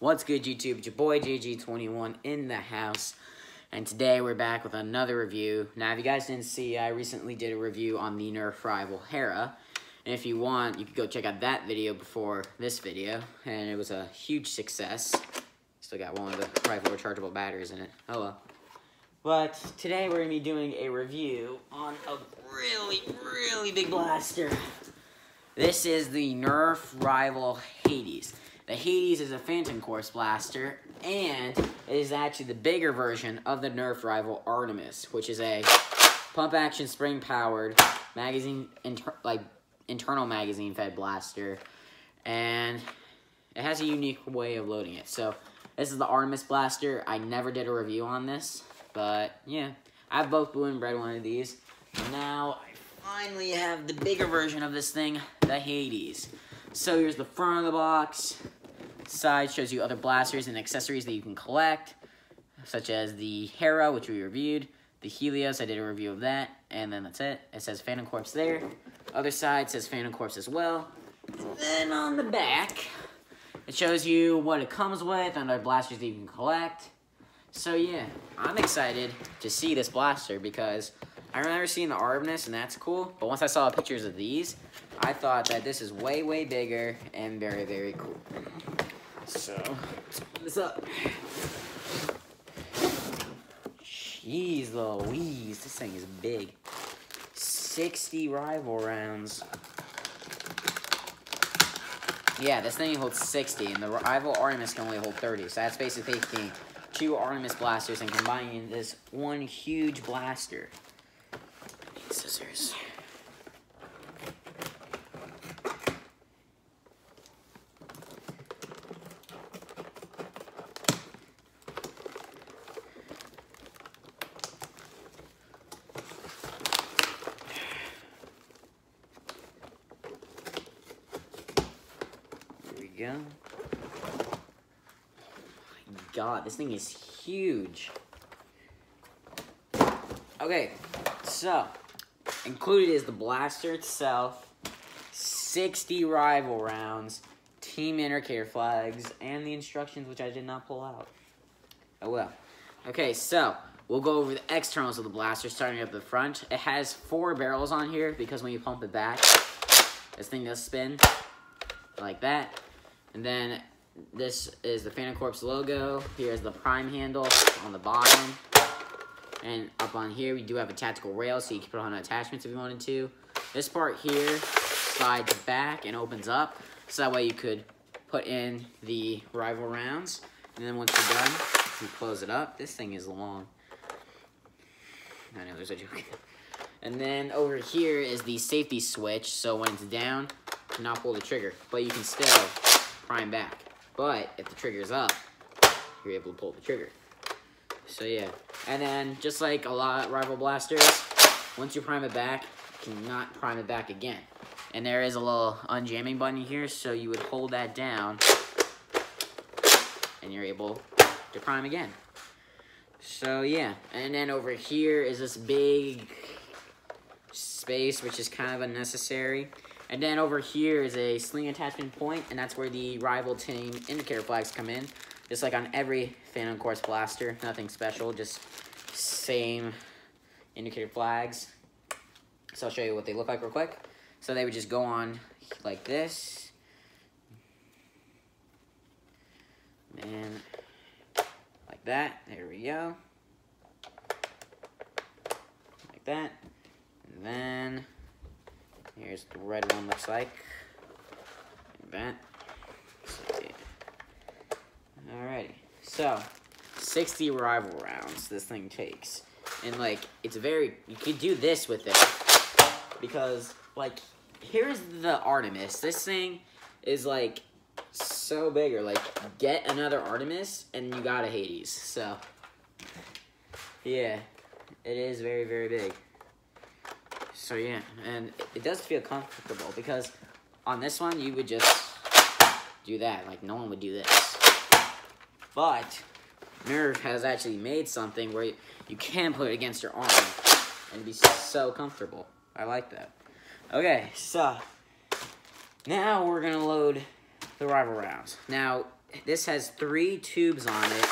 What's good, YouTube? It's your boy JG21 in the house, and today we're back with another review. Now, if you guys didn't see, I recently did a review on the Nerf rival Hera, and if you want, you could go check out that video before this video, and it was a huge success. Still got one of the rival rechargeable batteries in it. Oh well. But today we're going to be doing a review on a really, really big blaster. This is the Nerf Rival Hades. The Hades is a Phantom Course blaster, and it is actually the bigger version of the Nerf Rival Artemis, which is a pump-action spring-powered magazine, inter like internal magazine-fed blaster, and it has a unique way of loading it. So this is the Artemis blaster. I never did a review on this, but yeah, I have both blue and red one of these. Now I finally have the bigger version of this thing, the Hades. So here's the front of the box side shows you other blasters and accessories that you can collect, such as the Hera, which we reviewed, the Helios, I did a review of that, and then that's it. It says Phantom Corpse there. Other side says Phantom Corpse as well. Then on the back, it shows you what it comes with and other blasters that you can collect. So yeah, I'm excited to see this blaster because I remember seeing the Artemis and that's cool, but once I saw pictures of these, I thought that this is way, way bigger and very, very cool. So, what's up? Jeez Louise, this thing is big. 60 rival rounds. Yeah, this thing holds 60, and the rival Artemis can only hold 30. So that's basically taking two Artemis blasters and combining this one huge blaster. Scissors. Go. Oh my god, this thing is huge. Okay, so, included is the blaster itself, 60 rival rounds, team indicator flags, and the instructions, which I did not pull out. Oh well. Okay, so, we'll go over the externals of the blaster, starting at the front. It has four barrels on here, because when you pump it back, this thing does spin, like that. And then this is the Phantom Corpse logo. Here's the prime handle on the bottom. And up on here, we do have a tactical rail, so you can put on attachments if you wanted to. This part here slides back and opens up, so that way you could put in the rival rounds. And then once you're done, you close it up. This thing is long. I know, there's a joke. And then over here is the safety switch, so when it's down, you cannot pull the trigger. But you can still prime back. But if the trigger's up, you're able to pull the trigger. So yeah. And then just like a lot of rival blasters, once you prime it back, you cannot prime it back again. And there is a little unjamming button here, so you would hold that down and you're able to prime again. So yeah, and then over here is this big space, which is kind of unnecessary. And then over here is a sling attachment point, and that's where the rival team indicator flags come in. Just like on every Phantom Course blaster, nothing special, just same indicator flags. So I'll show you what they look like real quick. So they would just go on like this. And like that, there we go. Like that. And then Here's the red one looks like. That. Alrighty. So, 60 rival rounds this thing takes. And, like, it's very... You could do this with it. Because, like, here's the Artemis. This thing is, like, so bigger. Like, get another Artemis, and you got a Hades. So, yeah. It is very, very big. So yeah, and it does feel comfortable because on this one you would just do that, like no one would do this. But Nerf has actually made something where you, you can put it against your arm and be so comfortable. I like that. Okay, so now we're gonna load the rival rounds. Now, this has three tubes on it,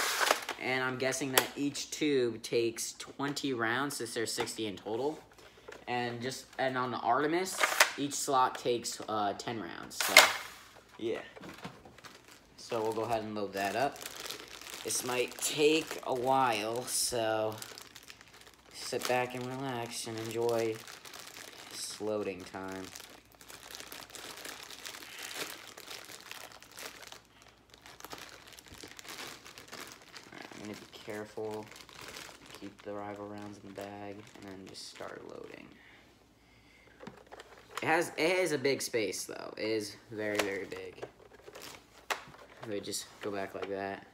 and I'm guessing that each tube takes 20 rounds, since there's 60 in total. And just and on the Artemis, each slot takes uh, 10 rounds. So yeah. So we'll go ahead and load that up. This might take a while, so sit back and relax and enjoy this loading time. I'm gonna be careful, keep the rival rounds in the bag, and then just start loading. It has it has a big space though. It is very very big. We just go back like that,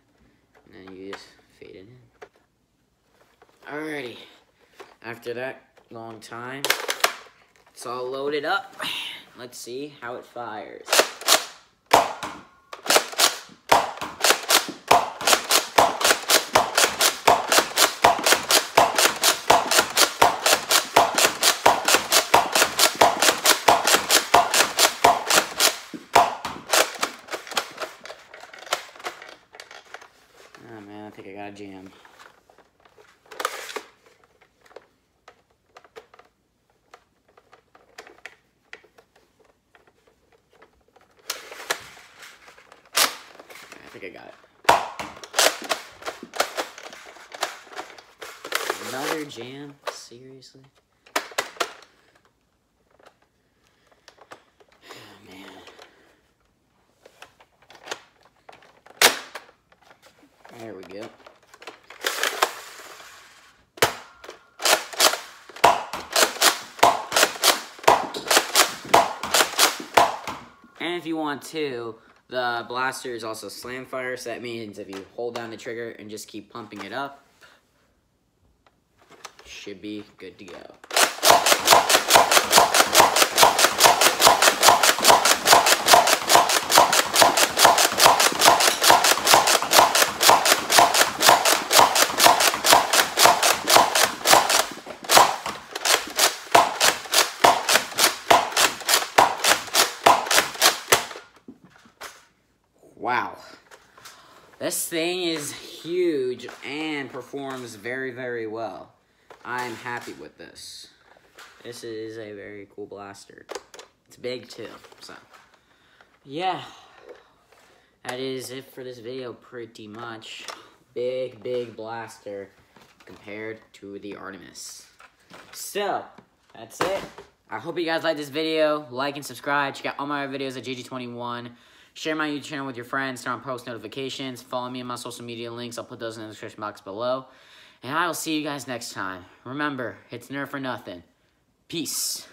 and then you just fade it in. Alrighty. After that long time, it's all loaded up. Let's see how it fires. Oh man, I think I got a jam. I think I got it. Another jam? Seriously? Oh, man. There we go. And if you want to, the blaster is also slam fire, so that means if you hold down the trigger and just keep pumping it up, should be good to go. Wow. This thing is huge and performs very, very well. I'm happy with this. This is a very cool blaster. It's big too, so. Yeah. That is it for this video pretty much. Big, big blaster compared to the Artemis. So, that's it. I hope you guys liked this video. Like and subscribe. Check out all my videos at JG21. Share my YouTube channel with your friends. Turn on post notifications. Follow me on my social media links. I'll put those in the description box below. And I will see you guys next time. Remember, it's Nerf or nothing. Peace.